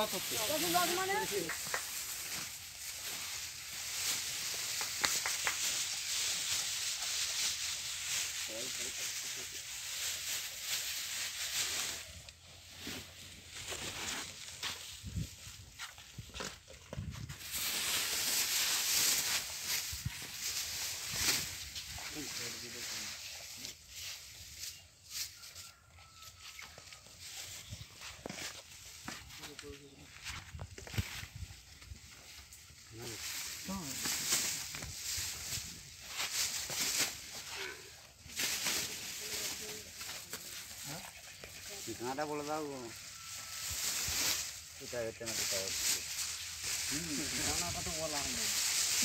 চাষির লস হচ্ছে ঠিকানাটা বলে দাও এটা এটা না এটা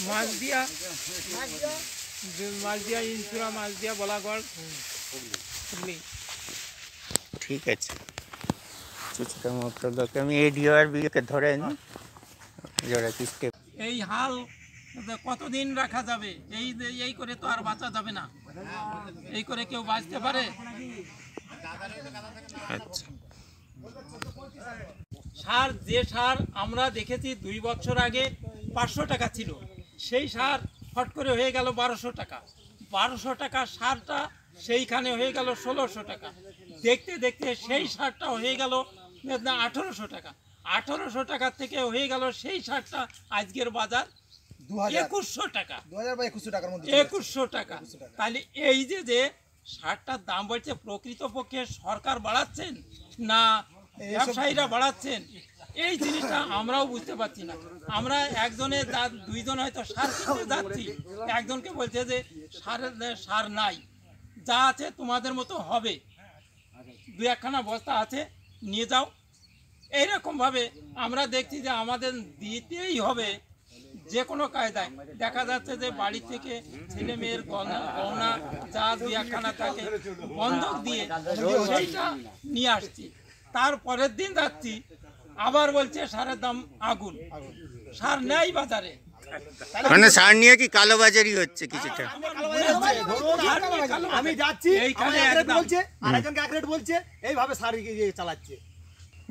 মাছদিয়া মাছদিয়া ইনসুরা মাছদিয়া বলাগড়। হুগলি। ঠিক আছে। কিছুটা মতো লোক আমি এডিও আর বিওকে ধরে নি। যারা কি এই হাল কতদিন রাখা যাবে? এই এই করে তো আর বাঁচা যাবে না। এই করে কেউ বাঁচতে পারে? আচ্ছা। সার যে সার আমরা দেখেছি দুই বছর আগে পাঁচশো টাকা ছিল সেই সার ফট করে হয়ে গেল বারোশো টাকা। বারোশো টাকা সারটা সেইখানে হয়ে গেল ষোলোশো টাকা। দেখতে দেখতে সেই সারটা হয়ে গেল আঠেরোশো টাকা। আঠেরোশো টাকা থেকে হয়ে গেল সেই সারটা আজকের বাজার দু হাজার একুশশো টাকা। একুশশো টাকা। তাহলে এই যে যে সারটার দাম বাড়ছে প্রকৃতপক্ষে সরকার বাড়াচ্ছেন না ব্যবসায়ীরা বাড়াচ্ছেন? এই জিনিসটা আমরাও বুঝতে পারছি না। আমরা একজনে দুইজন হয়তো সার কিনতে যাচ্ছি একজনকে বলছে যে সারের সার নাই যা আছে তোমাদের মতো হবে। দু একখানা বস্তা আছে নিয়ে যাও। এইরকমভাবে আমরা দেখছি যে আমাদের দিতেই হবে যে কোনো কায়দায়। দেখা যাচ্ছে যে বাড়ি থেকে ছেলে মেয়ের গহনা যা দু একখানা থাকে বন্ধক দিয়ে সেইটা নিয়ে আসছি। তার পরের দিন যাচ্ছি আবার বলছে সারের দাম আগুন। সার নেই বাজারে। মানে সার নিয়ে কি কালোবাজারি হচ্ছে কিছুটা? কালো আমি যাচ্ছি। বলছে এক রেট বলছে এইভাবে সার চালাচ্ছে।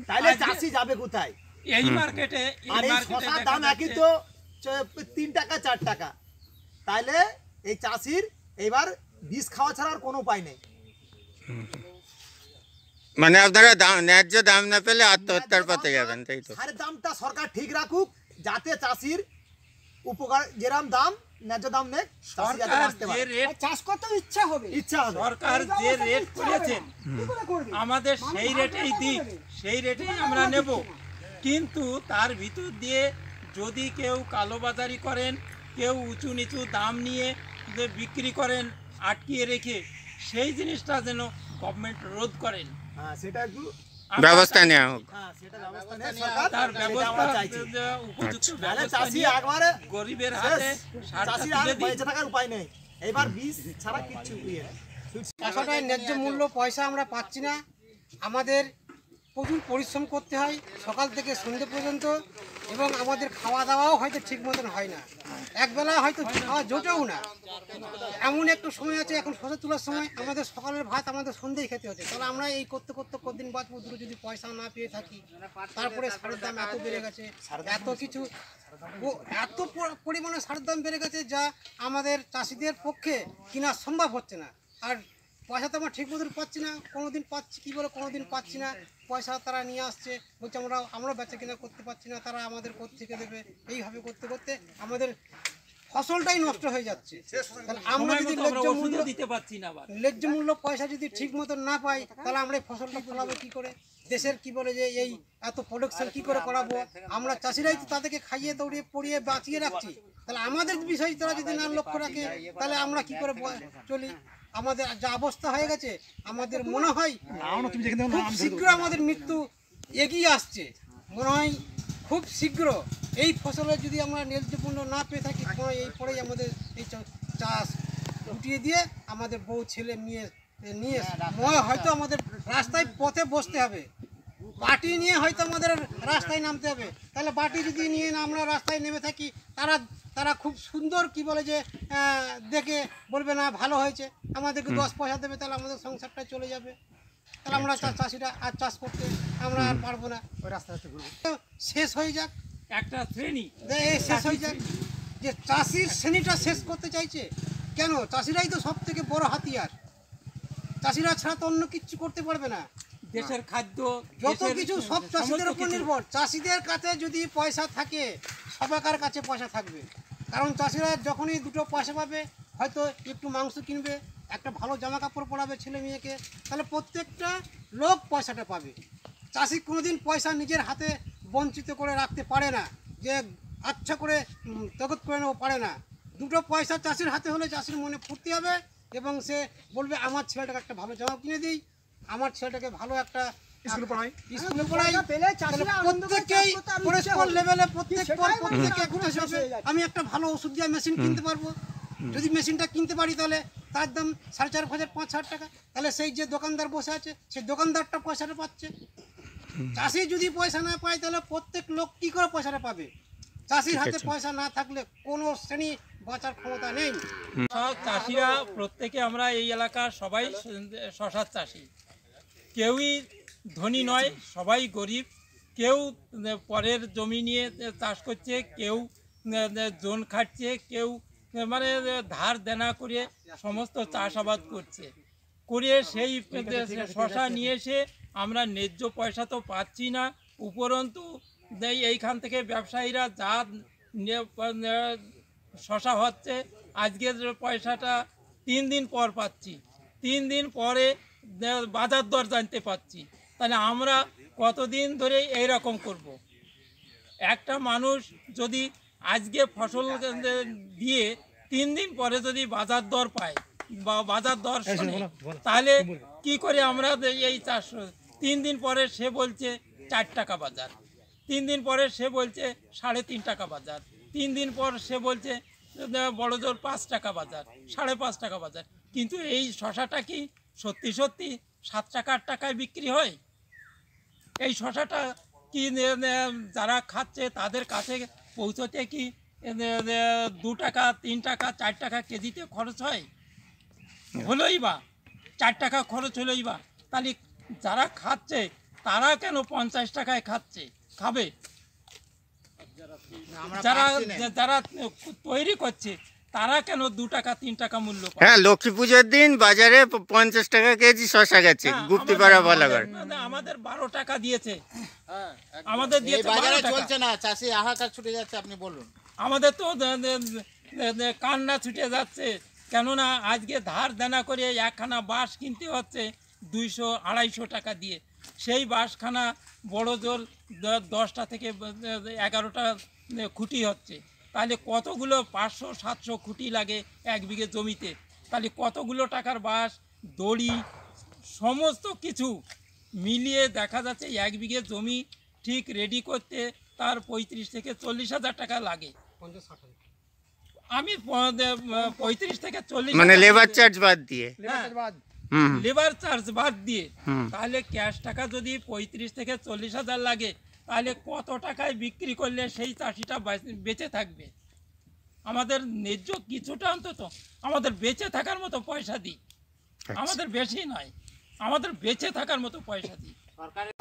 তাহলে চাষি যাবে কোথায়? এই মার্কেটে এই মার্কেটে দাম একই তো। তিন টাকা চার টাকা। তাইলে এই চাষির এবার বিষ খাওয়া ছাড়া আর কোনো উপায় নেই। মানে আপনারা দাম ন্যায্য দাম না পেলে আত্মহত্যার পথে যাবেন তাই তো? সারের দামটা সরকার ঠিক রাখুক যাতে চাষির উপকার যেরাম দাম ন্যায্য দাম নেই চাষি যাতে সরকার যে পারে। রেট চাষ করতে ইচ্ছা হবে। ইচ্ছা হবে। সরকার যে রেট করেছেন কি করে করবে? আমাদের সেই রেটেই দিক সেই রেটেই আমরা নেব। কিন্তু তার ভিতর দিয়ে যদি কেউ কালোবাজারি করেন কেউ উঁচু নিচু দাম নিয়ে যে বিক্রি করেন আটকিয়ে রেখে সেই জিনিসটা যেন গভর্নমেন্ট রোধ করেন। হ্যাঁ সেটা একটু ব্যবস্থা নেওয়া হোক। হ্যাঁ তার ব্যবস্থা উপযুক্ত একবারে গরিবের হাতে বেঁচে থাকার উপায় নেই। এবার বীজ ছাড়া কিচ্ছু নেই। ন্যায্য মূল্য পয়সা আমরা পাচ্ছি না। আমাদের প্রচুর পরিশ্রম করতে হয়। সকাল থেকে সন্ধ্যে পর্যন্ত এবং আমাদের খাওয়া দাওয়াও হয়তো ঠিক মতন হয় না। একবেলা হয়তো খাওয়া জোটেও না। এমন একটু সময় আছে, এখন শশা তোলার সময়। আমাদের সকালের ভাত, আমাদের সন্ধ্যেই খেতে হচ্ছে। তাহলে আমরা এই করতে করতে কতদিন বাঁচবো? দুটো যদি পয়সা না পেয়ে থাকি, তারপরে সারের দাম এত বেড়ে গেছে। এত কিছু এত পরিমাণে সারের দাম বেড়ে গেছে যা আমাদের চাষিদের পক্ষে কিনা সম্ভব হচ্ছে না। আর পয়সা তো আমরা ঠিক মতন পাচ্ছি না কোনোদিন পাচ্ছি কী বলে কোনোদিন পাচ্ছি না। পয়সা তারা নিয়ে আসছে বলছে আমরা আমরা বেচা কিনা করতে পারছি না তারা আমাদের থেকে দেবে? এইভাবে করতে করতে আমাদের ফসলটাই নষ্ট হয়ে যাচ্ছে। আমরা যদি ন্যায্য মূল্য দিতে পারছি না ন্যায্য মূল্য পয়সা যদি ঠিক মতন না পাই তাহলে আমরা এই ফসলটা ফলাবো কি করে? দেশের কি বলে যে এই এত প্রোডাকশন কি করে করাবো? আমরা চাষিরাই তো তাদেরকে খাইয়ে দৌড়িয়ে পড়িয়ে বাঁচিয়ে রাখছি। তাহলে আমাদের বিষয় তারা যদি না লক্ষ্য রাখে তাহলে আমরা কি করে চলি? আমাদের যা অবস্থা হয়ে গেছে আমাদের মনে হয় খুব শীঘ্র আমাদের মৃত্যু এগিয়ে আসছে। মনে হয় খুব শীঘ্র এই ফসলের যদি আমরা ন্যায্য না পেয়ে থাকি পরে এই পরেই আমাদের এই চাষ উঠিয়ে দিয়ে আমাদের বউ ছেলে মেয়ে নিয়ে মনে হয়তো আমাদের রাস্তায় পথে বসতে হবে। বাটি নিয়ে হয়তো আমাদের রাস্তায় নামতে হবে। তাহলে বাটি যদি নিয়ে না আমরা রাস্তায় নেমে থাকি তারা তারা খুব সুন্দর কি বলে যে দেখে বলবে না ভালো হয়েছে। আমাদেরকে দশ পয়সা দেবে তাহলে আমাদের সংসারটা চলে যাবে। তাহলে আমরা চা- চাষিরা আর চাষ করতে আমরা আর পারব না। ওই রাস্তা রাস্তা ঘুরবো শেষ হয়ে যাক। একটা শ্রেণি। শেষ হয়ে যাক। যে চাষির শ্রেণীটা শেষ করতে চাইছে কেন? চাষিরাই তো সব থেকে বড় হাতিয়ার। চাষিরা ছাড়া তো অন্য কিচ্ছু করতে পারবে না। দেশের খাদ্য যত কিছু সব চাষিদের উপর নির্ভর। চাষিদের কাছে যদি পয়সা থাকে সবাইকার কাছে পয়সা থাকবে। কারণ চাষিরা যখনই দুটো পয়সা পাবে হয়তো একটু মাংস কিনবে একটা ভালো জামা কাপড় পরাবে ছেলে মেয়েকে তাহলে প্রত্যেকটা লোক পয়সাটা পাবে। চাষি কোনোদিন পয়সা নিজের হাতে বঞ্চিত করে রাখতে পারে না যে আচ্ছা করে তগত করে নেব পারে না। দুটো পয়সা চাষির হাতে হলে চাষির মনে ফুর্তি হবে এবং সে বলবে আমার ছেলেটাকে একটা ভালো জামা কিনে দিই আমার ছেলেটাকে ভালো একটা স্কুলে পড়াই। স্কুলে পড়াই। প্রত্যেকেই পরস্পর লেভেলে প্রত্যেক প্রত্যেকে। আমি একটা ভালো ওষুধ দেওয়া মেশিন কিনতে পারব। যদি মেশিনটা কিনতে পারি তাহলে তার দাম সাড়ে চার হাজার পাঁচ হাজার টাকা। তাহলে সেই যে দোকানদার বসে আছে সেই দোকানদারটা পয়সাটা পাচ্ছে। চাষি যদি পয়সা না পায় তাহলে প্রত্যেক লোক কি করে পয়সাটা পাবে? চাষির হাতে পয়সা না থাকলে কোনো শ্রেণি বাঁচার ক্ষমতা নেই। সব চাষিরা প্রত্যেকে আমরা এই এলাকার সবাই শশার চাষি। কেউই ধনী নয় সবাই গরিব। কেউ পরের জমি নিয়ে চাষ করছে কেউ জোন খাটছে কেউ মানে ধার দেনা করে সমস্ত চাষাবাদ করছে। করে সেই শশা নিয়ে এসে আমরা ন্যায্য পয়সা তো পাচ্ছি না। উপরন্তু এই এইখান থেকে ব্যবসায়ীরা যা শশা হচ্ছে আজকের পয়সাটা তিন দিন পর পাচ্ছি। তিন দিন পরে বাজার দর জানতে পাচ্ছি। তাহলে আমরা কতদিন ধরে এই রকম করব। একটা মানুষ যদি আজকে ফসল দিয়ে তিন দিন পরে যদি বাজার দর পায় বা বাজার দর শোনে তাহলে কি করে আমরা এই চাষ তিন দিন পরে সে বলছে চার টাকা বাজার। তিন দিন পরে সে বলছে সাড়ে তিন টাকা বাজার। তিন দিন পর সে বলছে বড় জোর পাঁচ টাকা বাজার সাড়ে পাঁচ টাকা বাজার। কিন্তু এই শশাটা কি সত্যি সত্যি সাত টাকা আট টাকায় বিক্রি হয়? এই শশাটা কি যারা খাচ্ছে তাদের কাছে পৌঁছতে কি দু টাকা তিন টাকা চার টাকা কেজিতে খরচ হয়? হলোই বা চার টাকা খরচ হলোই বা। তাহলে যারা খাচ্ছে তারা কেন পঞ্চাশ টাকায় খাচ্ছে? খাবে? যারা যারা তৈরি করছে তারা কেন দু টাকা তিন টাকা মূল্য হ্যাঁ লক্ষ্মী পুজোর দিন বাজারে পঞ্চাশ টাকা কেজি শশা গেছে হ্যাঁ, গুপ্তিপাড়া বলাগড় আমাদের- বারো টাকা দিয়েছে। আমাদের দিয়েছে বাজারে চলছে না চাষি হাহাকার ছুটে যাচ্ছে আপনি বলুন। আমাদের তো কান্না ছুটে যাচ্ছে। কেননা আজকে ধার দেনা করে একখানা বাঁশ কিনতে হচ্ছে দুইশো আড়াইশো টাকা দিয়ে। সেই বাঁশখানা বড় জোর দশটা থেকে এগারোটা খুঁটি হচ্ছে। তাহলে কতগুলো পাঁচশো সাতশো খুঁটি লাগে এক বিঘে জমিতে? তাহলে কতগুলো টাকার বাস দড়ি সমস্ত কিছু মিলিয়ে দেখা যাচ্ছে এক বিঘে জমি ঠিক রেডি করতে তার পঁয়ত্রিশ থেকে চল্লিশ হাজার টাকা লাগে। আমি পঁয়ত্রিশ থেকে চল্লিশ মানে লেবার চার্জ বাদ দিয়ে? হ্যাঁ, লেবার চার্জ বাদ। দিয়ে। তাহলে ক্যাশ টাকা যদি পঁয়ত্রিশ থেকে চল্লিশ হাজার লাগে তাহলে কত টাকায় বিক্রি করলে সেই চাষিটা বেঁচে থাকবে? আমাদের ন্যায্য কিছুটা অন্তত আমাদের বেঁচে থাকার মতো পয়সা দিই। আচ্ছা। আমাদের বেশি নয় আমাদের বেঁচে থাকার মতো পয়সা দিই।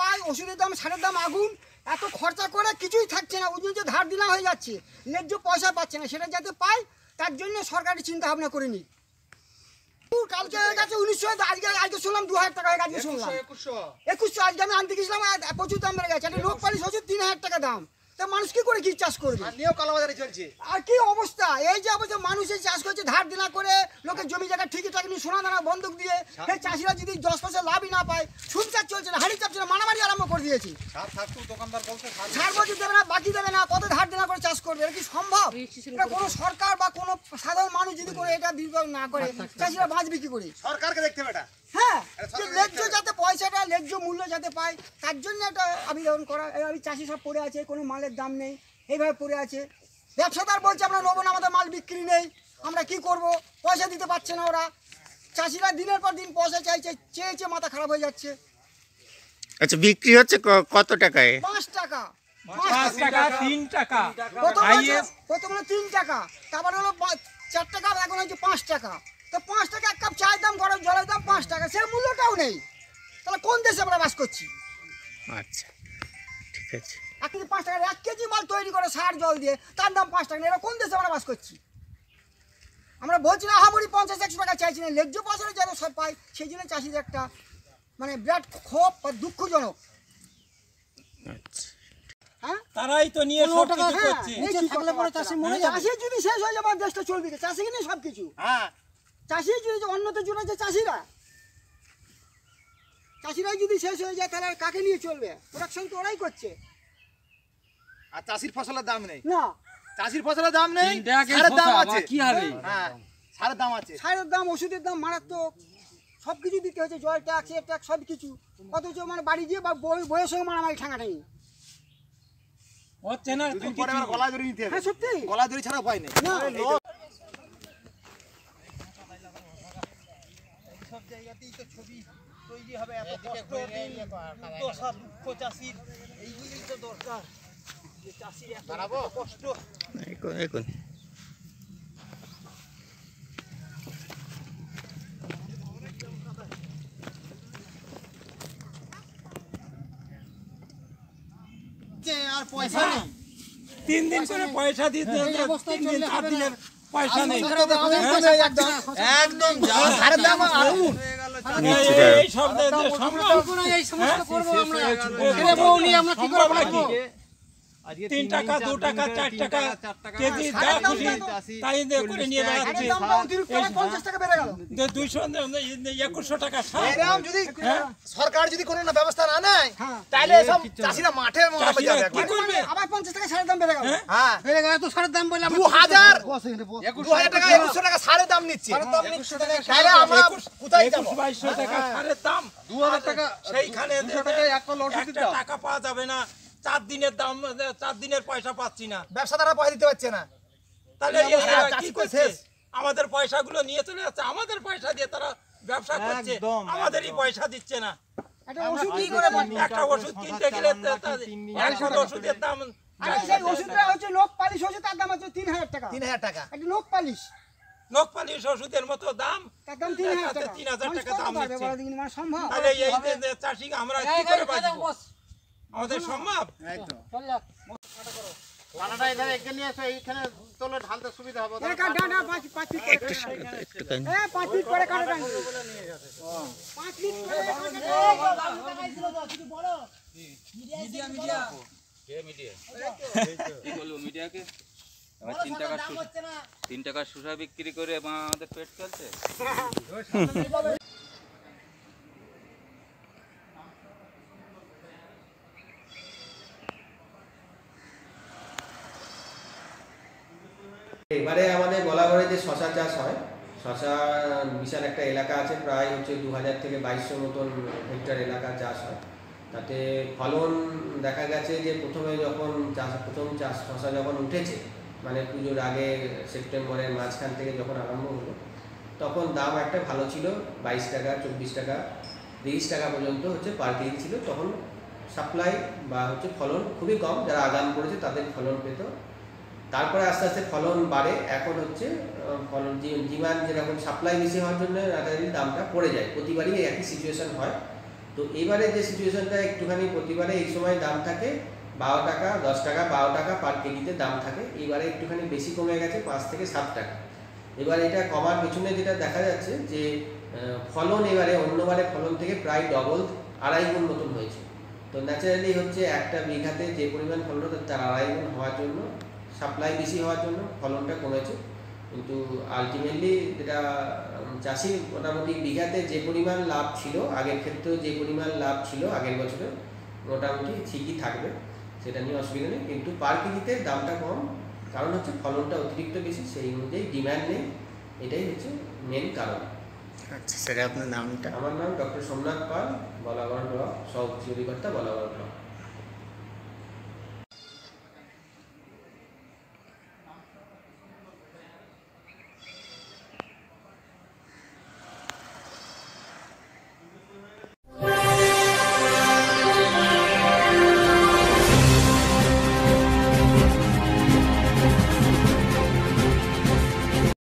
পাই ওষুধের দাম সারের দাম আগুন এত খরচা করে কিছুই থাকছে না ওই জন্য যে ধার দিনা হয়ে যাচ্ছে ন্যায্য পয়সা পাচ্ছে না সেটা যাতে পায় তার জন্য সরকারি চিন্তা ভাবনা করে নি কালকে হয়ে গেছে উনিশশো আজকে আজকে শুনলাম দু হাজার টাকা হয়ে গেছে শুনলাম। একুশশো আজকে আমি আনতে গেছিলাম প্রচুর দাম বেড়ে গেছে। একটা লোক পালিশ হচ্ছে তিন হাজার টাকা দাম। তা মানুষ কি করে কি চাষ করবে? আর কি অবস্থা? এই যে অবস্থা মানুষ চাষ করছে ধার দিনা করে লোকের জমি জায়গা ঠিকই থাকে সোনা দানা বন্ধক দিয়ে সেই চাষিরা যদি দশ পয়সা লাভই না পায় চাষ চলছে না হাড়ি চাপছে না মারামারি আরম্ভ করে দিয়েছি। ছাড় বছর দেবে না বাকি দেবে না কত ধার দেনা করে চাষ করবে এটা কি সম্ভব? এটা কোনো সরকার বা কোনো সাধারণ মানুষ যদি করে এটা দীর্ঘ না করে চাষিরা বাঁচবে কি করে। সরকারকে দেখতে হবে এটা। হ্যাঁ ন্যায্য যাতে পয়সাটা ন্যায্য মূল্য যাতে পায় তার জন্য একটা আবেদন করা আমি চাষি সব পড়ে আছে কোনো মালের দাম নেই এইভাবে পড়ে আছে। ব্যবসাদার বলছে আমরা নেব না আমাদের মাল বিক্রি নেই আমরা কি করব? পয়সা দিতে পারছে না ওরা। চাষিরা দিনের পর দিন পয়সা চাইছে চেয়ে চেয়ে মাথা খারাপ হয়ে যাচ্ছে। আচ্ছা বিক্রি হচ্ছে ক- কত টাকায়? পাঁচ টাকা। পাঁচ টাকা তিন টাকা। প্রথম হাইয়েস্ট প্রথম হলো তিন টাকা তারপরে হলো চার টাকা এখন হচ্ছে পাঁচ টাকা। তো পাঁচ টাকা এক কাপ চায়ের দাম গরম জলের দাম পাঁচ টাকা সেই মূল্যটাও নেই। তাহলে কোন দেশে আমরা বাস করছি? আচ্ছা ঠিক আছে। এক কেজি পাঁচ টাকার এক কেজি মাল তৈরি করে সার জল দিয়ে তার দাম পাঁচ টাকা এরা কোন দেশে আমরা বাস করছি? আমরা বলছি না আহামরি পঞ্চাশ একশো টাকা চাইছি না ন্যায্য পয়সাটা যেন সব পাই সেই জন্য চাষিদের একটা মানে বিরাট ক্ষোভ বা দুঃখজনক। আচ্ছা। হ্যাঁ? তারাই তো নিয়ে সব কিছু হ্যাঁ, করছে। থাকলে পরে চাষি মরে যাবে। চাষি যদি শেষ হয়ে যাবে দেশটা চলবে কি? চাষিকে সব কিছু হ্যাঁ। চাষি যদি যে অন্যতে জুড়ে যে চাষিরা? চাষিরাই যদি শেষ হয়ে যায় তাহলে কাকে নিয়ে চলবে? প্রোডাকশন তো ওরাই করছে। আর চাষির ফসলের দাম নেই। না। চাষির ফসলের দাম নেই সারের দাম আছে। কি হবে হ্যাঁ সারের দাম আছে। সারের দাম ওষুধের দাম মারাত্মক। সব কিছু দিতে হচ্ছে জল ট্যাক্স এ ট্যাক্স সব কিছু অথচ মানে বাড়ি গিয়ে বা বই বইয়ের সঙ্গে মারামারি ঠাঙাঠাঙি। হচ্ছে না দুদিন পরে আবার গলা দড়ি নিতে হবে। হ্যাঁ সত্যি? গলা দড়ি ছাড়া উপায় নেই। না। সব জায়গাতেই তো ছবি তৈরি হবে এত কষ্ট দিন দুঃখ চাষির। এইগুলোই তো দরকার যে চাষির এত কষ্ট এখন এখন। আর পয়সা নেই। তিন দিন করে পয়সা দিতে এই তিন দিন চার দিনের পয়সা নেই। একদম। সারের দাম আগুন নিশ্চিত এই সব করব আমরা। হ্যাঁ? আমরা কি নাকি? তিন টাকা দু টাকা চার টাকা কেজি যা খুশি তাই করে নিয়ে বেড়াচ্ছে। দামটা অতিরিক্ত পঞ্চাশ টাকা বেড়ে গেল। যে দুইশো একুশশো টাকা যদি? সরকার যদি কোনো না ব্যবস্থা না নেয় হ্যাঁ। তাহলে সব চাষিরা মাঠে মরে কি করবে? আবার পঞ্চাশ টাকা সারের দাম বেড়ে গেল। হ্যাঁ? হ্যাঁ। বেড়ে গেলে তো সারের দাম বললে দু হাজার দু হাজার টাকা একুশশো টাকা সারের দাম নিচ্ছে। তাহলে আমরা কোথায় যাব? বাইশশো টাকা সারের দাম। দু হাজার টাকা সেইখানে টাকা পাওয়া যাবে না। চার দিনের দাম চার দিনের পয়সা পাচ্ছি না। ব্যবসাদাররা পয়সা দিতে পারছে না। তাহলে কি করছে? আমাদের পয়সাগুলো নিয়ে চলে যাচ্ছে আমাদের পয়সা দিয়ে তারা ব্যবসা করছে আমাদেরই পয়সা দিচ্ছে না। একটা ওষুধ কি করে পাবো? একটা ওষুধ কিনতে গেলে তা- তা- একশো ওষুধের দাম ওষুধটা হচ্ছে লোক পালিশ ওষুধ তার দাম হচ্ছে তিন হাজার টাকা। তিন হাজার টাকা। একটা লোক পালিশ। ওষুধের মতো দাম তিন হাজার টাকা। দাম নিচ্ছে? মানে সম্ভব? তাহলে এই যে- যে চাষি আমরা কি করে বাঁচবো? আমাদের সম্ভব? তিন টাকার শসা তিন টাকার শসা বিক্রি করে আমাদের পেট চলছে। এবারে আমাদের বলাগড়ে যে শশা চাষ হয়। শশা বিশাল একটা এলাকা আছে, প্রায় হচ্ছে দু হাজার থেকে বাইশশো মতন হেক্টর এলাকা চাষ হয়। তাতে ফলন দেখা গেছে যে প্রথমে যখন চাষ, প্রথম চাষ শশা যখন উঠেছে মানে পুজোর আগে সেপ্টেম্বরের মাঝখান থেকে যখন আরম্ভ হলো, তখন দাম একটা ভালো ছিল, বাইশ টাকা, চব্বিশ টাকা, তিরিশ টাকা পর্যন্ত হচ্ছে পার কেজি ছিল। তখন সাপ্লাই বা হচ্ছে ফলন খুবই কম, যারা আগাম করেছে তাদের ফলন পেত। তারপরে আস্তে আস্তে ফলন বাড়ে। এখন হচ্ছে ফলন ডিমান্ড যেরকম সাপ্লাই বেশি হওয়ার জন্য রাতারাতি দামটা পড়ে যায়। প্রতিবারই একই সিচুয়েশন হয়। তো এবারে যে সিচুয়েশনটা একটুখানি প্রতিবারে এই সময় দাম থাকে, বারো টাকা, দশ টাকা, বারো টাকা পার কেজিতে দাম থাকে। এবারে একটুখানি বেশি কমে গেছে, পাঁচ থেকে সাত টাকা। এবার এটা কমার পেছনে যেটা দেখা যাচ্ছে যে ফলন এবারে অন্যবারে ফলন থেকে প্রায় ডবল আড়াই গুণ মতন হয়েছে। তো ন্যাচারালি হচ্ছে একটা বিঘাতে যে পরিমাণ ফলন তার আড়াই গুণ হওয়ার জন্য সাপ্লাই বেশি হওয়ার জন্য ফলনটা কমেছে। কিন্তু আলটিমেটলি যেটা চাষির মোটামুটি বিঘাতে যে পরিমাণ লাভ ছিল আগের ক্ষেত্রেও যে পরিমাণ লাভ ছিল আগের বছরে মোটামুটি ঠিকই থাকবে সেটা নিয়ে অসুবিধা নেই। কিন্তু পার কেজিতে দামটা কম কারণ হচ্ছে ফলনটা অতিরিক্ত বেশি সেই অনুযায়ী ডিম্যান্ড নেই এটাই হচ্ছে মেন কারণ। আচ্ছা স্যার আপনার নামটা? আমার নাম ডক্টর সোমনাথ পাল বলাগড় ব্লক সহ বলাগড় ব্লক।